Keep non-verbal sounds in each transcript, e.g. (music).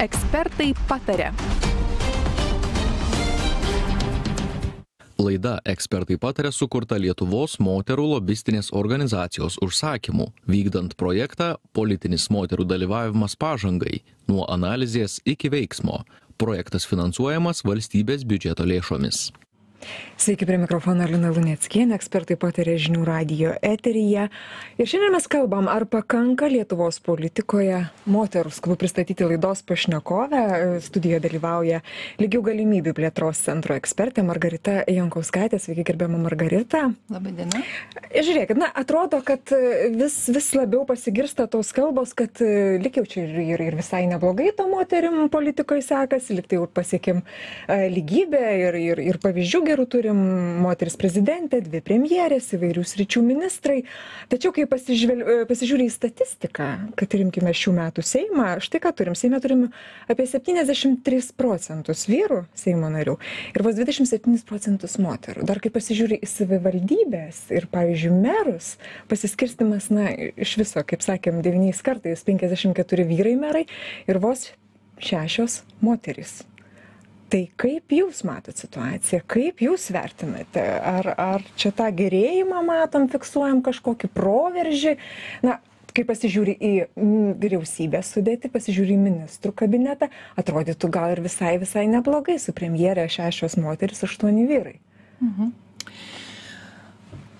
Ekspertai patarė. Laida ekspertai patarė sukurta Lietuvos moterų lobistinės organizacijos užsakymu, vykdant projektą Politinis moterų dalyvavimas pažangai - nuo analizės iki veiksmo. Projektas finansuojamas valstybės biudžeto lėšomis. Sveiki, prie mikrofono Lina Luneckienė, ekspertai patarė žinių radio eteryje. Ir šiandien mes kalbam, ar pakanka Lietuvos politikoje moterų. Skubu pristatyti laidos pašnekovę. Studijoje dalyvauja lygių galimybių plėtros centro ekspertė Margarita Jankauskaitė. Sveiki, gerbiama Margarita. Labadiena. Žiūrėkit, na, atrodo, kad vis, vis labiau pasigirsta tos kalbos, kad likiau čia ir, ir, ir visai neblogai to moterim politikoje sekasi, liktai jau pasiekėm lygybę ir, ir, ir pavyzdžių gerų turim moteris prezidentė, dvi premjerės, įvairių sričių ministrai. Tačiau, kai pasižvel, pasižiūrė į statistiką, kad rimkime šių metų Seimą, štai ką turim. Seime turim apie 73 procentus vyrų Seimo narių ir vos 27 procentus moterų. Dar kai pasižiūrė į savivaldybės ir, pavyzdžiui, merus, pasiskirstimas, na, iš viso, kaip sakėm, devyniais kartais 54 vyrai merai ir vos šešios moterys tai kaip jūs matot situaciją? Kaip jūs vertinate? Ar ar čia tą gerėjimą matom fiksuojam kažkokį proveržį? Na kai pasižiūri į vyriausybės sudėtį pasižiūri į ministrų kabinetą atrodytų gal ir visai visai neblogai su premjere šešios moterys aštuoni vyrai. Mhm.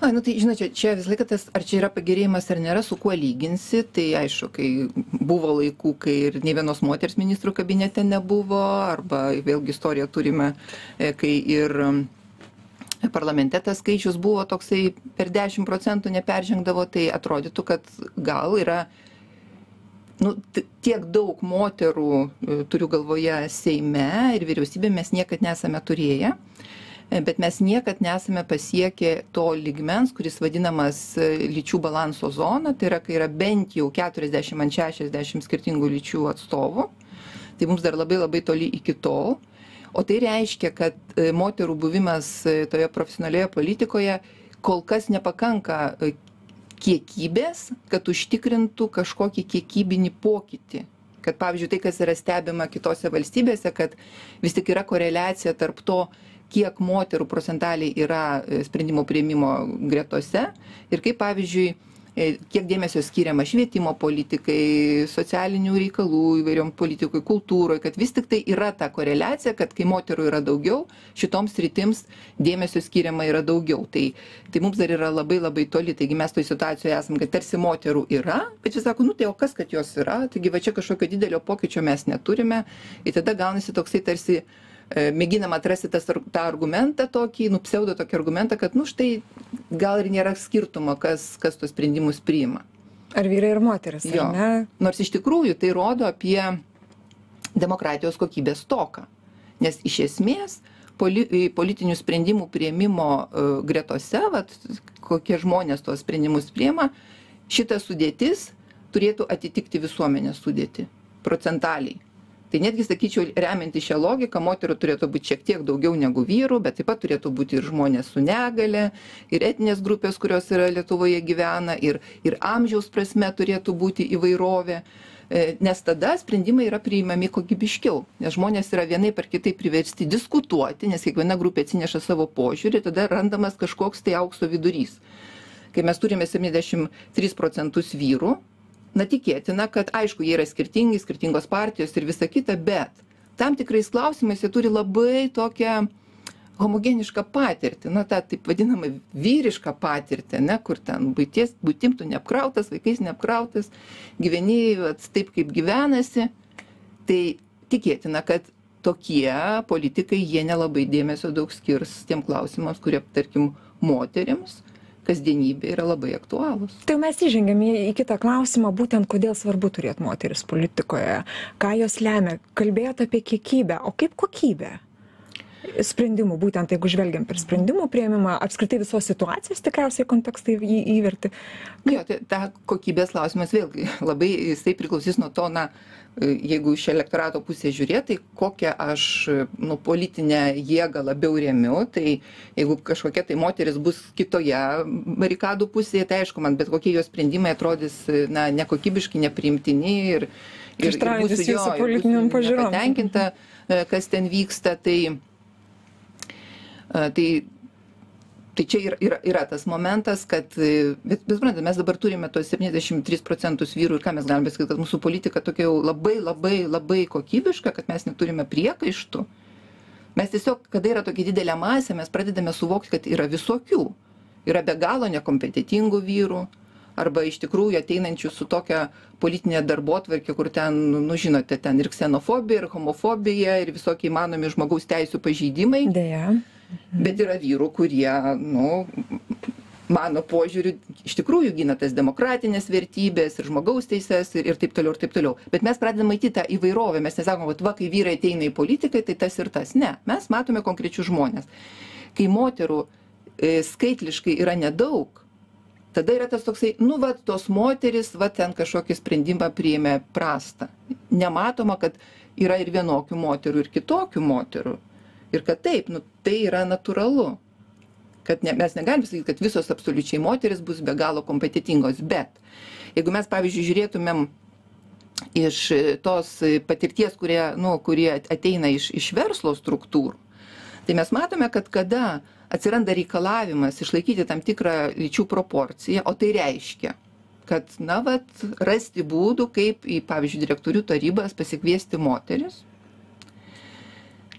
Ai nu tai žinot čia čia visą laiką tas ar čia yra pagerėjimas ar nėra su kuo lyginsi tai aišku kai buvo laikų kai ir nė vienos moters ministrų kabinete nebuvo arba vėlgi istoriją turime e, kai ir parlamente tas skaičius buvo toksai per dešim procentų neperžengdavo tai atrodytų kad gal yra nu tiek daug moterų e, turiu galvoje seime ir vyriausybėj mes niekad nesame turėję bet mes niekad nesame pasiekę to lygmens kuris vadinamas e, lyčių balanso zona tai yra kai yra bent jau keturiasdešim ant šešiasdešim skirtingų lyčių atstovų tai mums dar labai labai toli iki tol. O tai reiškia kad e, moterų buvimas e, toje profesionalioje politikoje kol kas nepakanka kiekybės kad užtikrintų kažkokį kiekybinį pokytį. Kad pavyzdžiui tai kas yra stebima kitose valstybėse kad vis tik yra koreliacija tarp to kiek moterų procentaliai yra e, sprendimų priėmimo gretose ir kaip pavyzdžiui e, kiek dėmesio skiriama švietimo politikai socialinių reikalų įvairiom politikoj kultūroj kad vis tiktai yra ta koreliacija kad kai moterų yra daugiau šitoms sritims dėmesio skiriama yra daugiau. Tai tai mums dar yra labai labai toli. Taigi mes toj situacijoj esam kad tarsi moterų yra bet visi sako nu tai o kas kad jos yra? Taigi va čia kažkokio didelio pokyčio mes neturime. Ir tada gaunasi toksai tarsi mėginam atrasti tas, tą argumentą tokį, nu, pseudo tokį argumentą, kad, nu, štai gal ir nėra skirtumo, kas, kas tos sprendimus priima. Ar vyrai ir moteris? Jo. Nors iš tikrųjų tai rodo apie demokratijos kokybės toką. Nes iš esmės poli, politinių sprendimų prieimimo uh, gretose, vat, kokie žmonės tuos sprendimus priima, šita sudėtis turėtų atitikti visuomenės sudėti procentaliai tai netgi sakyčiau remiantis šia logika moterų turėtų būt šiek tiek daugiau negu vyrų bet taip pat turėtų būti ir žmonės su negalia ir etinės grupės kurios yra lietuvoje gyvena ir ir amžiaus prasme turėtų būti įvairovė. E, nes tada sprendimai yra priimami kokybiškiau nes žmonės yra vienaip ar kitaip priversti diskutuoti nes kiekviena grupė atsineša savo požiūrį tada randamas kažkoks tai aukso vidurys. Kai mes turime septyniasdešim tris procentus vyrų na tikėtina kad aišku jie yra skirtingi skirtingos partijos ir visa kita bet tam tikrais klausimais jie turi labai tokią homogenišką patirtį. Na tą taip vadinamą vyrišką patirtį ane kur ten buities buitim tu neapkrautas vaikais neapkrautas gyveni vat taip kaip gyvenasi. Tai tikėtina kad tokie politikai jie nelabai dėmesio daug skirs tiem klausimams kurie tarkim moterims kasdienybėj yra labai aktualūs. Tai mes įžengėm į, kitą klausimą, būtent kodėl svarbu turėti moteris politikoje, ką jos lemia. Kalbėjote apie kiekybę, o kaip kokybę? sprendimų būtent jeigu žvelgiam per sprendimų priėmimą apskritai visos situacijos tikriausiai kontekstą į įvertį jo tai ta kokybės klausimas vėlgi labai jisai priklausys nuo to na jeigu iš elektorato pusės žiūrėt tai kokią aš nu politinę jėgą labiau remiu tai jeigu kažkokia tai moteris bus kitoje barikadų pusėje tai aišku man bet kokie jos sprendimai atrodys na nekokybiški nepriimtini ir ir, ir būsiu jo ir būsiu nepatenkinta e, kas ten vyksta tai e, tai tai čia ir yra yra tas momentas kad e, bet bet suprantat mes dabar turime tuos septyniasdešim tris procentus vyrų ir ką mes galim pasakyt kad mūsų politika tokia jau labai labai labai kokybiška kad mes neturime priekaištų. Mes tiesiog kada yra tokia didelė masė mes pradedame suvokt kad yra visokių. Yra be galo nekompetentingų vyrų arba iš tikrųjų ateinančių su tokia politine darbotvarke kur ten nu žinote ten ir ksenofobija ir homofobija ir visokie įmanomi žmogaus teisių pažeidimai. Deja bet yra vyrų kurie nu mano požiūriu iš tikrųjų gina tas demokratines vertybes ir žmogaus teises ir ir taip toliau ir taip toliau. Bet mes pradedam matyt tą įvairovę. Mes nesakom vat va kai vyrai ateina į politiką tai tas ir tas. Ne mes matome konkrečius žmones kai moterų e, skaitliškai yra nedaug tada yra tas toksai nu vat tos moterys va ten kažkokį sprendimą priėmė prastą. Nematoma kad yra ir vienokių moterų ir kitokių moterų ir kad taip nu tai yra natūralu. Kad ne mes negalim sakyt kad visos absoliučiai moterys bus be galo kompetentingos bet jeigu mes pavyzdžiui žiūrėtumėm iš tos patirties kurie nu kurie ateina iš iš verslo struktūrų tai mes matome kad kada atsiranda reikalavimas išlaikyti tam tikrą lyčių proporciją o tai reiškia kad na vat rasti būdų kaip į pavyzdžiui direktorių tarybas pasikviesti moteris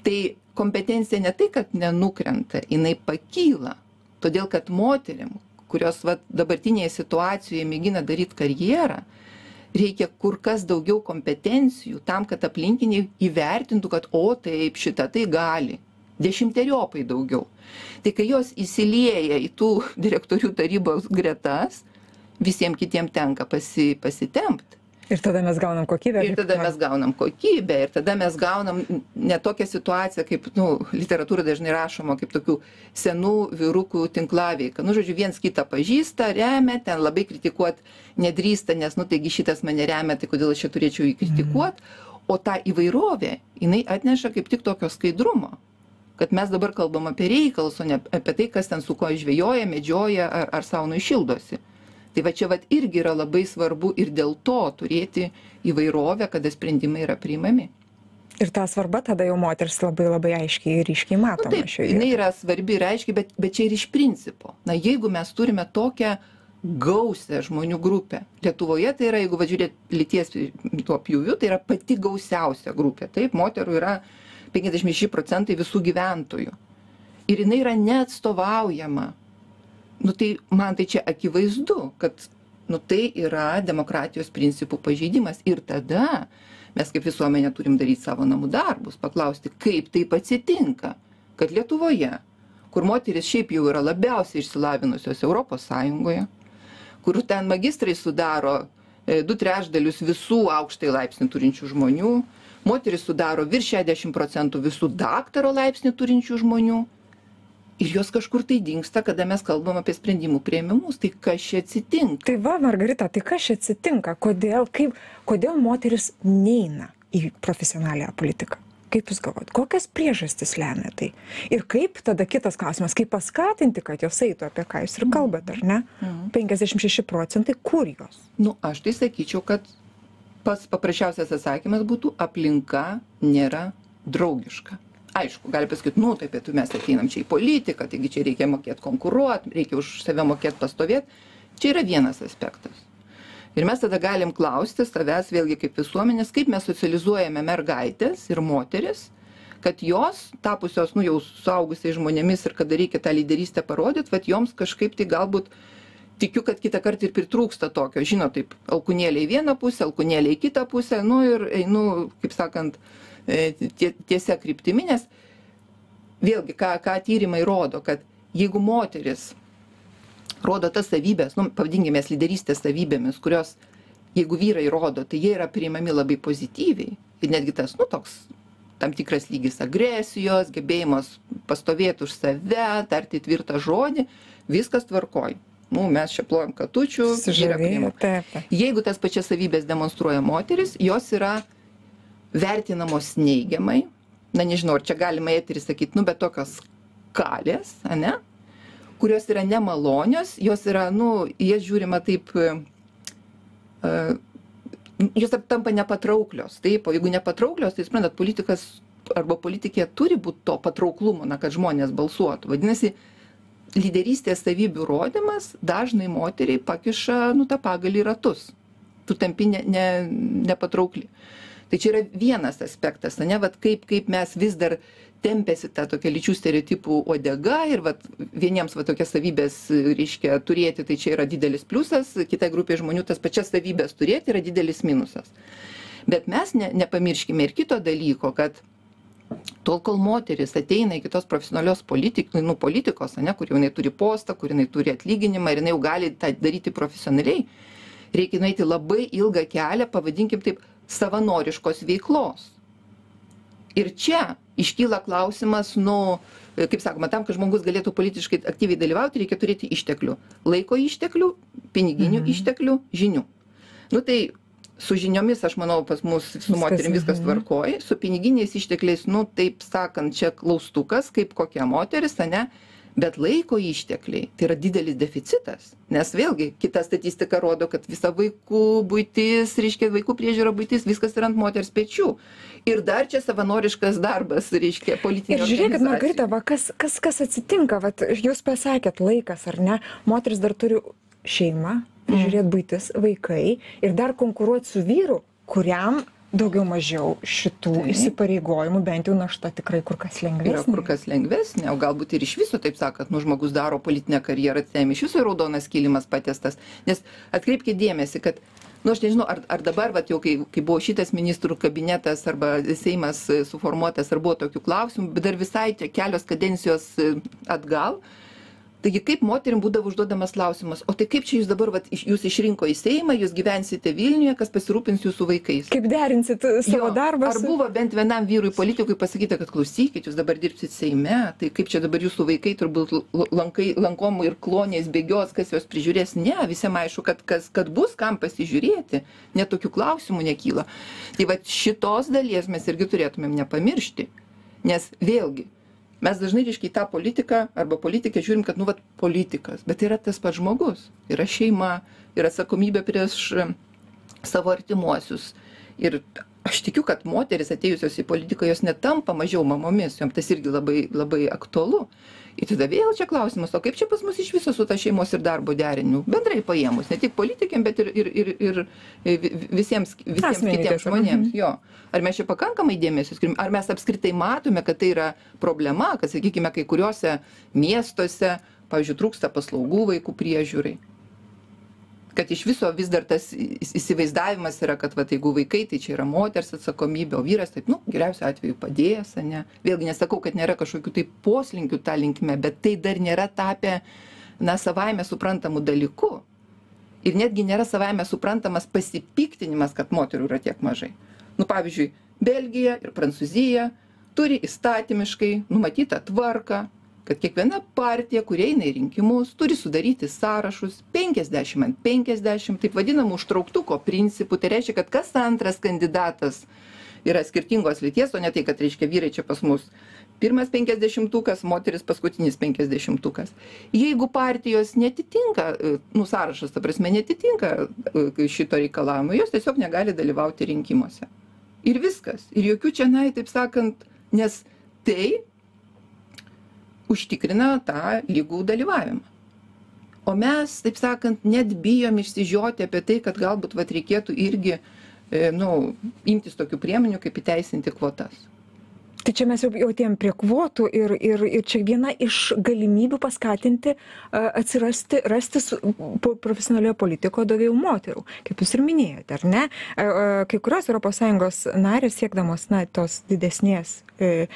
tai kompetencija ne tai kad nenukrenta jinai pakyla. Todėl kad moterim kurios vat dabartinėje situacijoje mėgina daryt karjerą reikia kur kas daugiau kompetencijų tam kad aplinkiniai įvertintų kad o taip šita tai gali. Dešimteriopai daugiau. Tai kai jos įsilieja į tų (laughs) direktorių tarybos gretas visiem kitiem tenka pasi pasitempt ir tada mes gaunam kokybę ir tada mes gaunam kokybę ir tada mes gaunam ne tokią situaciją kaip nu literatūroj dažnai rašoma kaip tokių senų vyrukų tinklaveika. Nu žodžiu viens kitą pažįsta remia ten labai kritikuot nedrįsta nes nu taigi šitas mane remia tai kodėl aš čia turėčiau jį kritikuot? O ta įvairovė jinai atneša kaip tik tokio skaidrumo kad mes dabar kalbam apie reikalus o ne apie tai kas ten su kuo žvejoja medžioja ar ar saunoj šildosi tai va čia vat irgi yra labai svarbu ir dėl to turėti įvairovę kada sprendimai yra priimami. Ir ta svarba tada jau moters labai labai aiškiai ir ryškiai nu matoma taip šioj jinai vietoj yra svarbi ir aiški bet bet čia ir iš principo. Na jeigu mes turime tokią gausią žmonių grupę lietuvoje tai yra jeigu žiūrėt lyties tuo pjūviu tai yra pati gausiausia grupė. Taip moterų yra penkiasdešim šeši procentai visų gyventojų. Ir jinai yra neatstovaujama nu tai man tai čia akivaizdu kad nu tai yra demokratijos principų pažeidimas. Ir tada mes kaip visuomenė turim daryt savo namų darbus paklausti kaip taip atsitinka kad lietuvoje kur moterys šiaip jau yra labiausiai išsilavinusios europos sąjungoje kur ten magistrai sudaro e, du trečdalius visų aukštąjį laipsnį turinčių žmonių moterys sudaro virš šešiasdešim procentų visų daktaro laipsnį turinčių žmonių ir jos kažkur tai dingsta kada mes kalbam apie sprendimų priėmimus. Tai kas čia atsitinka? Tai va margarita tai kas čia atsitinka? Kodėl kaip kodėl moterys neina į profesionaliąją politiką? Kaip jūs galvojat kokios priežastys lemia tai? Ir kaip tada kitas klausimas kaip paskatinti kad jos eitų apie ką jūs ir kalbat ar ne? Mhm. penkiasdešim šeši procentai kur jos? Nu aš tai sakyčiau kad pats paprasčiausias atsakymas būtų aplinka nėra draugiška aišku gali pasakyt nu tai bet mes ateinam čia į politiką taigi čia reikia mokėt konkuruot reikia už save mokėt pastovėt. Čia yra vienas aspektas. Ir mes tada galim klausti savęs vėlgi kaip visuomenės kaip mes socializuojame mergaites ir moteris kad jos tapusios nu jau suaugusiais žmonėmis ir kada reikia tą lyderystę parodyt vat joms kažkaip tai galbūt tikiu kad kitąkart ir pritrūksta tokio žinot taip alkūnėlė į vieną pusę alkūnėlė į kitą pusę nu ir einu kaip sakant tiesia kryptimi nes vėlgi ką ką tyrimai rodo kad jeigu moteris rodo tas savybes nu pavadinkim jas lyderystės savybėmis kurios jeigu vyrai rodo tai jie yra priimami labai pozityviai ir netgi tas nu toks tam tikras lygis agresijos, gebėjimas pastovėti už save, tarti tvirtą žodį, viskas tvarkoj. Nu, mes čia plojam katučių, yra priimama. Jeigu tas pačias savybės demonstruoja moteris, jos yra vertinamos neigiamai, na nežinau, ar čia galima eterį sakyti, nu, bet tokios kalės, ne, kurios yra nemalonios, jos yra, nu, jas žiūrima taip, uh, jos tampa nepatrauklios, taip, o jeigu nepatrauklios, tai, suprantat, politikas arba politikė turi būti to patrauklumo, na, kad žmonės balsuotų. Vadinasi, lyderystės savybių rodymas dažnai moteriai pakiša, nu, tą pagalį ratus. Tu tampi ne, ne, nepatraukli. Tai čia yra vienas aspektas, ne, vat kaip, kaip mes vis dar tempėsi tą tokią lyčių stereotipų odega ir vat, vieniems vat, tokias savybės, reiškia, turėti, tai čia yra didelis pliusas, kitai grupiai žmonių tas pačias savybės turėti yra didelis minusas. Bet mes ne, nepamirškime ir kito dalyko, kad tol kol moteris ateina iki tos profesionalios politik, nu, politikos, ne, kur jau jinai turi postą, kur jinai turi atlyginimą ir jinai jau gali tą daryti profesionaliai, reikia nueiti labai ilgą kelią, pavadinkim taip, savanoriškos veiklos. Ir čia iškyla klausimas, nu, kaip sakoma, tam, kad žmogus galėtų politiškai aktyviai dalyvauti, reikia turėti išteklių. Laiko išteklių, piniginių mhm. išteklių, žinių. Nu tai su žiniomis aš manau pas mus su moterim viskas mhm. tvarkoj su piniginiais ištekliais nu taip sakant čia klaustukas kaip kokia moteris ane bet laiko ištekliai tai yra didelis deficitas nes vėlgi kita statistika rodo kad visa vaikų buitis reiškia vaikų priežiūra buitis viskas yra ant moters pečių. Ir dar čia savanoriškas darbas reiškia politinė ir žiūrėkit margarita va kas kas kas atsitinka vat jūs pasakėt laikas ar ne? Moteris dar turi šeimą prižiūrėt buitis vaikai ir dar konkuruot su vyru kuriam daugiau mažiau šitų įsipareigojimų bent jau našta tikrai kur kas lengvesnė. Kur kas lengvesnė, o galbūt ir iš viso, taip sakant, nu žmogus daro politinę karjerą, ten iš viso raudonas kilimas patestas. Nes atkreipkite dėmesį, kad, nu aš nežinau, ar, ar dabar, va, jau kai, kai buvo šitas ministrų kabinetas arba Seimas suformuotas, ar buvo tokių klausimų, bet dar visai kelios kadencijos atgal, taigi kaip moterim būdavo užduodamas klausimas o tai kaip čia jūs dabar vat jus išrinko į seimą jūs gyvensite vilniuje kas pasirūpins jūsų vaikais? Kaip derinsit savo darbą ar buvo bent vienam vyrui politikui pasakyta kad klausykit jūs dabar dirbsit seime tai kaip čia dabar jūsų vaikai turbūt lankai lankom ir kloniais bėgios kas juos prižiūrės? Ne visiem aišku kad kas kad bus kam pasižiūrėti net tokių klausimų nekyla. Tai vat šitos dalies mes irgi turėtumėm nepamiršti. Nes vėlgi mes dažnai reiškia į tą politiką arba politikę žiūrim kad nu vat politikas bet yra tas pats žmogus. Yra šeima yra atsakomybė prieš savo artimuosius. Ir aš tikiu kad moterys atėjusios į politiką jos netampa mažiau mamomis jom tas irgi labai labai aktualu. Ir tada vėl čia klausimas o kaip čia pas mus iš viso su ta šeimos ir darbo derinimu? Bendrai paėmus ne tik politikėm bet ir ir ir ir visiems visiems kitiems žmonėms. mhm. jo. Ar mes čia pakankamai dėmesio skiriam? Ar mes apskritai matome kad tai yra problema kad sakykime kai kuriuose miestuose pavyzdžiui trūksta paslaugų vaikų priežiūrai kad iš viso vis dar tas įsivaizdavimas yra kad vat jeigu vaikai tai čia yra moters atsakomybė o vyras taip nu geriausiu atveju padėjęs ane. Vėlgi nesakau kad nėra kažkokių tai poslinkių ta linkme bet tai dar nėra tapę na savaime suprantamu dalyku. Ir netgi nėra savaime suprantamas pasipiktinimas kad moterų yra tiek mažai. Nu pavyzdžiui belgija ir prancūzija turi įstatymiškai numatytą tvarką kad kiekviena partija kuri eina į rinkimus turi sudaryti sąrašus penkiasdešim ant penkiasdešim taip vadinamu užtrauktuko principu tai reiškia kad kas antras kandidatas yra skirtingos lyties o ne tai kad reiškia vyrai čia pas mus pirmas penkiasdešimtukas moterys paskutinis penkiasdešimtukas. Jeigu partijos neatitinka nu sąrašas ta prasme neatitinka e, šito reikalavimo jos tiesiog negali dalyvauti rinkimuose. Ir viskas. Ir jokių čionai taip sakant nes tai užtikrina tą lygų dalyvavimą. O mes, taip sakant, net bijom išsižioti apie tai, kad galbūt vat, reikėtų irgi e, nu, imtis tokių priemonių, kaip įteisinti kvotas. Tai čia mes jau jau atėjom prie kvotų ir ir ir čia viena iš galimybių paskatinti atsirasti rasti su po profesionalioje politikoje daugiau moterų kaip jūs ir minėjote ar ne? Kai kurios europos sąjungos narės siekdamos na tos didesnės e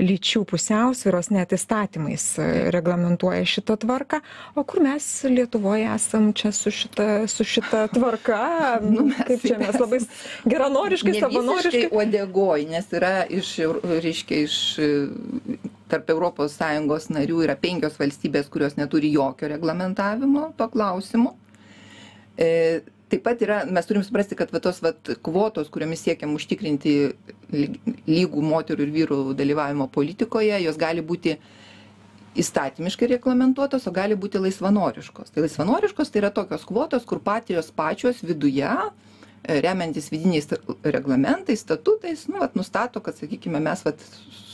lyčių pusiausvyros net įstatymais reglamentuoja šitą tvarką. O kur mes lietuvoj esam čia su šita su šita tvarka? (laughs) Nu, kaip čia mes labai geranoriškai savanoriškai uodegoj, nes yra iš, reiškia, iš tarp ES narių yra penkios valstybės, kurios neturi jokio reglamentavimo to klausimu. E, taip pat yra, mes turim suprasti, kad va tos va kvotos, kuriomis siekiam užtikrinti lyg- lygų moterų ir vyrų dalyvavimo politikoje, jos gali būti įstatymiškai reglamentuotos, o gali būti laisvanoriškos. Tai laisvanoriškos tai yra tokios kvotos, kur patijos pačios viduje, e, remiantis vidiniais reglamentais, statutais, nu, vat, nustato, kad, sakykime, mes vat,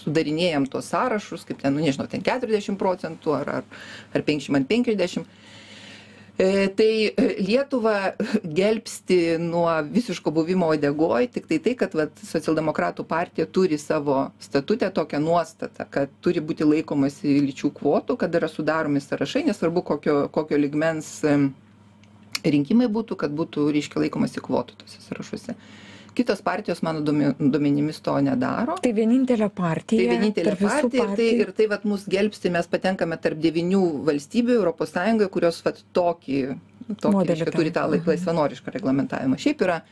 sudarinėjom tuos sąrašus, kaip ten, nu, nežinau, ten 40 procentų ar, ar, ar 50 ant 50. E, Tai e, Lietuva gelbsti nuo visiško buvimo odegoj, tik tai tai, kad vat, socialdemokratų partija turi savo statutę tokią nuostatą, kad turi būti laikomasi lyčių kvotų, kad yra sudaromi sąrašai, nesvarbu kokio, kokio ligmens em, rinkimai būtų, kad būtų, reiškia, laikomasi kvotų tose sąrašuose. Kitos partijos, mano duome- duomenimis, to nedaro. tai vienintelė partija Tai vienintelė partija ir tai, ir tai vat, mus gelbsti, mes patenkame tarp devinių valstybių ES, kurios vat, tokį, tokį Modelį reiškia, turi tą Mhm. laisvanorišką reglamentavimą. Šiaip yra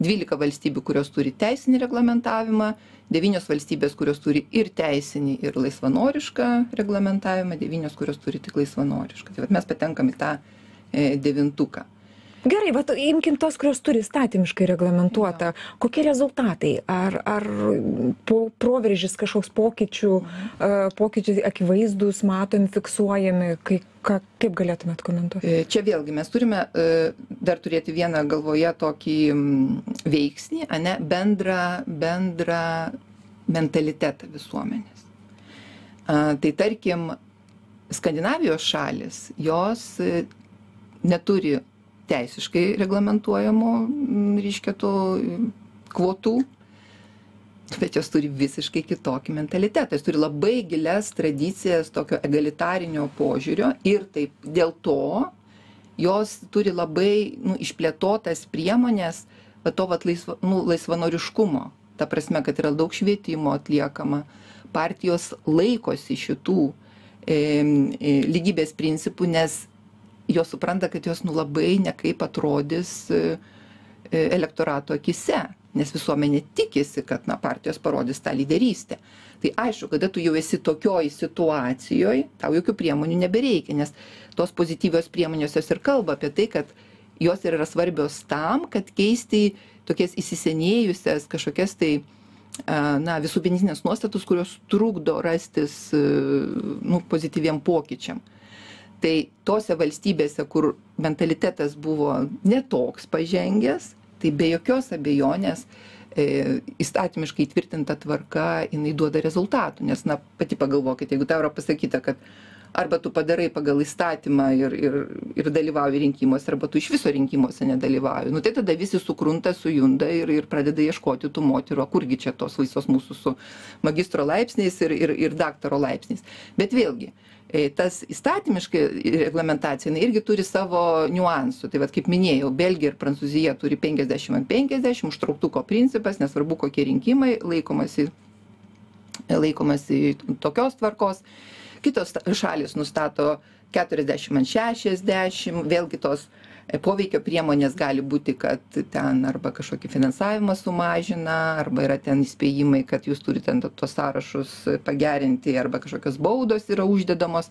12 valstybių, kurios turi teisinį reglamentavimą, 9 valstybės, kurios turi ir teisinį, ir laisvanorišką reglamentavimą, 9, kurios turi tik laisvanorišką. Tai vat, mes patenkam į tą e, devintuką. Gerai vat imkim tos kurios turi įstatymiškai reglamentuota kokie rezultatai? Ar ar po proveržis kažkoks pokyčių a pokyčiai akivaizdūs matomi fiksuojami? Kai ką kaip galėtumėt komentuot? E, Čia vėlgi mes turime e, dar turėti vieną galvoje tokį veiksnį, ane, bendrą, bendrą mentalitetą visuomenės. Tai tarkim, Skandinavijos šalis, jos e, neturi teisiškai reglamentuojamų, mm, reiškia, tų mm, kvotų, bet jos turi visiškai kitokį mentalitetą. Jos turi labai gilias tradicijas tokio egalitarinio požiūrio ir taip dėl to jos turi labai nu, išplėtotas priemonės va to vat, laisva, nu, laisvanoriškumo. Ta prasme, kad yra daug švietimo atliekama, partijos laikosi šitų e, e, lygybės principų, nes jos supranta, kad jos nu, labai nekaip atrodys e, e, elektorato akise nes visuomenė tikisi, kad na, partijos parodys tą lyderystę. Tai aišku, kada tu jau esi tokioj situacijoje, tau jokių priemonių nebereikia, nes tos pozityvios priemonės jos ir kalba apie tai, kad jos yra svarbios tam, kad keisti tokias įsisenėjusias kažkokias tai na, visų bendrinės nuostatus, kurios trukdo rastis e, nu, pozityviem pokyčiam. Tai tose valstybėse, kur mentalitetas buvo netoks pažengęs, tai be jokios abejonės e, įstatymiškai įtvirtinta tvarka, jinai duoda rezultatų. Nes, na, pati pagalvokit, jeigu tau yra pasakyta, kad arba tu padarai pagal įstatymą ir, ir, ir dalyvauji rinkimuose, arba tu iš viso rinkimuose nedalyvauji. Nu, tai tada visi sukrunta, sujunda ir, ir pradeda ieškoti tų moterų, o kurgi čia tos visos mūsų su magistro laipsniais ir, ir, ir daktaro laipsniais. Bet vėlgi, tas įstatymiškai reglamentacija jinai irgi turi savo niuansų. Tai vad kaip minėjau, Belgija ir Prancūzija turi 50 ant 50, užtrauktuko principas, nesvarbu kokie rinkimai, laikomasi, laikomasi tokios tvarkos. Kitos šalis nustato 40 ant 60, vėlgi tos e, poveikio priemonės gali būti, kad ten arba kažkokį finansavimą sumažina, arba yra ten įspėjimai, kad jūs turite tuos sąrašus pagerinti, arba kažkokios baudos yra uždedamos.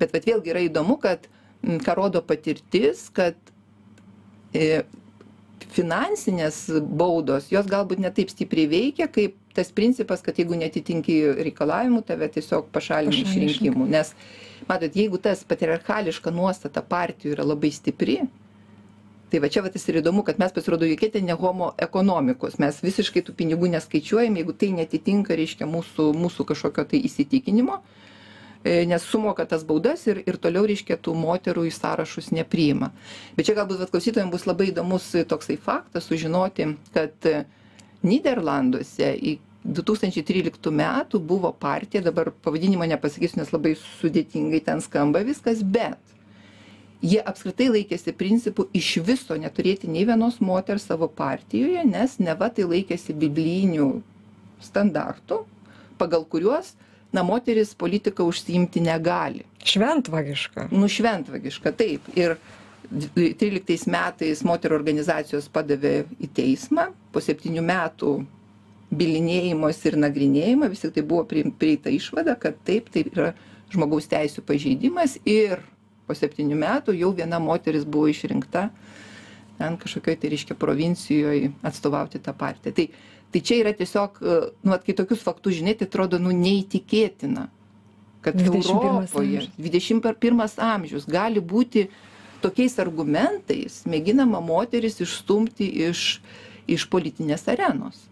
Bet vat vėlgi yra įdomu, kad ką rodo patirtis, kad e, finansinės baudos, jos galbūt netaip stipriai veikia, kaip tas principas, kad jeigu netitinki reikalavimų, tave tiesiog pašalina iš rinkimų. Nes, matot, jeigu tas patriarchališka nuostata partijų yra labai stipri, tai va čia va tas ir įdomu, kad mes pasirodo jokie ten ne homo ekonomikos, mes visiškai tų pinigų neskaičiuojam, jeigu tai netitinka, reiškia, mūsų, mūsų kažkokio tai įsitikinimo, e, nes sumoka tas baudas ir, ir toliau, reiškia, tų moterų į sąrašus nepriima. Bet čia galbūt klausytojams bus labai įdomus toksai faktas sužinoti, kad e, Niderlanduose 2013 metų buvo partija, dabar pavadinimą nepasakysiu, nes labai sudėtingai ten skamba viskas, bet jie apskritai laikėsi principų iš viso neturėti nei vienos moters savo partijoje, nes neva tai laikėsi biblijinių standartų, pagal kuriuos, na, moteris politika užsiimti negali. Šventvagiška. Nu, šventvagiška, taip. Ir 13 metais moterų organizacijos padavė į teismą, po septynių metų bilinėjimosi ir nagrinėjimo vis tik tai buvo prieita išvada, kad taip, tai yra žmogaus teisų pažeidimas ir po septynių metų jau viena moteris buvo išrinkta ten kažkokioj tai reiškia provincijoj atstovauti tą partiją. Tai, tai čia yra tiesiog, nu, kai tokius faktus žinai, tai atrodo, nu, neįtikėtina, kad 21 Europoje 21 amžius gali būti tokiais argumentais mėginama moteris išstumti iš, iš politinės arenos.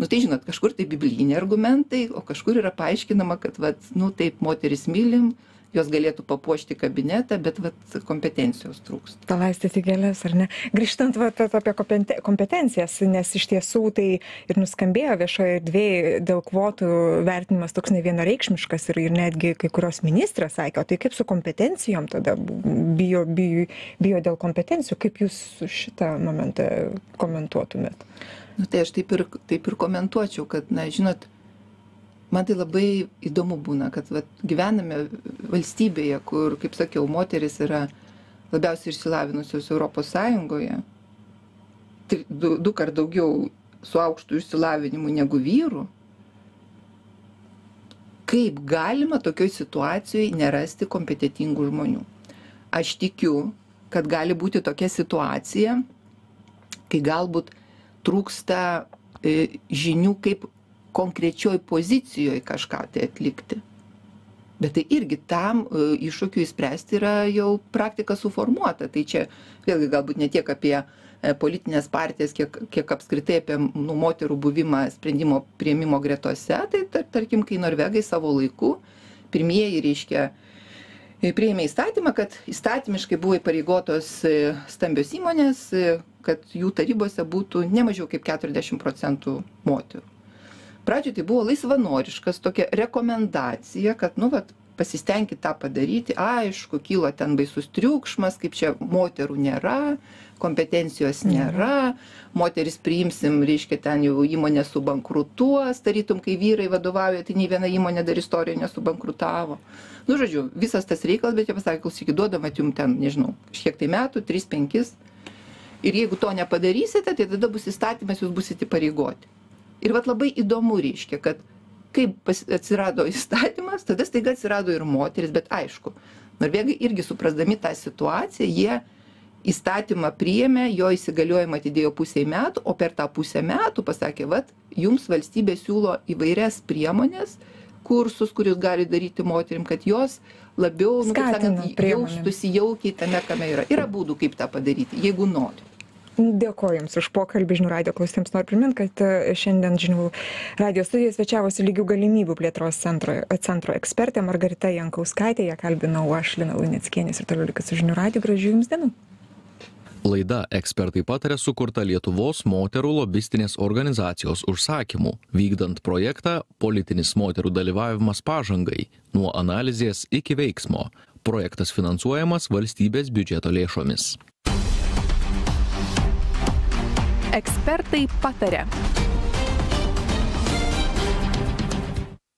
Nu tai žinot kažkur tai biblijiniai argumentai o kažkur yra paaiškinama kad vat nu taip moteris mylim jos galėtų papuošti kabinetą bet vat kompetencijos trūksta. Palaistyti gėles ar ne? Grįžtant vat apie kompeten kompetencijas nes iš tiesų tai ir nuskambėjo viešoj erdvėj dėl kvotų vertinimas toks nevienareikšmiškas ir ir netgi kai kurios ministrės sakė o tai kaip su kompetencijom tada bijo bijo bijo dėl kompetencijų? Kaip jūs šitą momentą komentuotumėt? Nu tai aš taip ir taip ir komentuočiau kad na žinot man tai labai įdomu būna kad vat gyvename valstybėje kur kaip sakiau moterys yra labiausiai išsilavinusios europos sąjungoje. Tik du dukart daugiau su aukštu išsilavinimu negu vyrų. Kaip galima tokioj situacijoj nerasti kompetentingų žmonių? Aš tikiu kad gali būti tokia situacija kai galbūt trūksta e, žinių, kaip konkrečioj pozicijoj kažką tai atlikti. Bet tai irgi tam e, iššūkiu įspręsti yra jau praktika suformuota. Tai čia vėlgi galbūt ne tiek apie e, politinės partijas, kiek, kiek apskritai apie nu, moterų buvimą sprendimo prieimimo gretose. Tai tar, tarkim, kai norvegai savo laiku pirmieji, reiškia, priėmė įstatymą, kad įstatymiškai buvo įpareigotos stambios įmonės kad jų tarybose būtų ne mažiau kaip 40 procentų moterų. Pradžioje tai buvo laisvanoriškas tokia rekomendacija, kad, nu, vat, pasistengkit tą padaryti, aišku, kilo ten baisus triukšmas, kaip čia moterų nėra, kompetencijos mhm. nėra, moteris priimsim, reiškia, ten jau įmonė subankrutuos, tarytum, kai vyrai vadovauja, tai nei viena įmonė dar istorijoje nesubankrutavo. Nu, žodžiu, visas tas reikalas, bet jie pasakė, klausykit, duodam jum ten, nežinau, kažkiek tai metų, 3-5 ir jeigu to nepadarysite tai tada bus įstatymas jūs būsit įpareigoti ir vat labai įdomu reiškia kad kai pas atsirado (laughs) įstatymas tada staiga atsirado ir moterys bet aišku norvegai irgi suprasdami tą situaciją jie įstatymą priėmė jo įsigaliojimą atidėjo pusei metų o per tą pusę metų pasakė vat jums valstybė siūlo įvairias priemones kursus kuriuos gali daryti moterim kad jos labiau nu kaip sakant jaustųsi jaukiai tame kame yra. Yra būdų kaip tą padaryti jeigu nori dėkoju jums už pokalbį. Žinių radijo klausytojams noriu primint kad e, šiandien žinių radijo studijoje svečiavosi lygių galimybių plėtros centro centro ekspertė margarita jankauskaitė. Ją kalbinau aš lina luneckienė ir toliau likit su žinių radiju gražių jums dienų. Laida ekspertai patarė sukurta Lietuvos moterų lobistinės organizacijos užsakymu, vykdant projektą Politinis moterų dalyvavimas pažangai - nuo analizės iki veiksmo. Projektas finansuojamas valstybės biudžeto lėšomis. Ekspertai patarė.